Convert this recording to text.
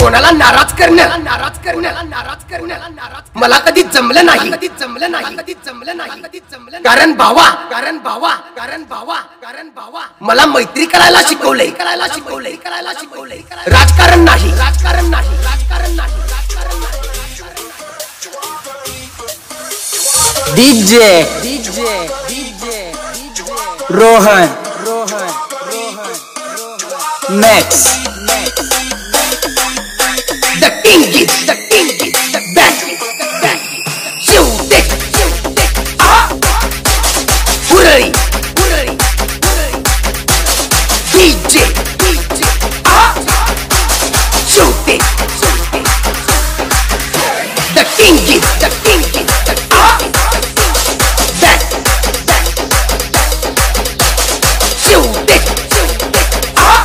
कोणाला नाराज़ करण्याला नाराज़ करण्याला नाराज़ करण्याला नाराज़ मला कधी जमलं नाही कधी जमलं नाही कधी जमलं नाही कधी जमलं कारण भावा कारण भावा कारण भावा कारण भावा मला मैत्री करायला शिकवलंय करायला शिकवलंय करायला शिकवलंय राजकारण नाही राजकारण नाही राजकारण नाही राजकारण नाही DJ DJ DJ Rohan Rohan Rohan Max DJ. Ah, shoot it. The king is the king is. Ah, shoot it. Ah.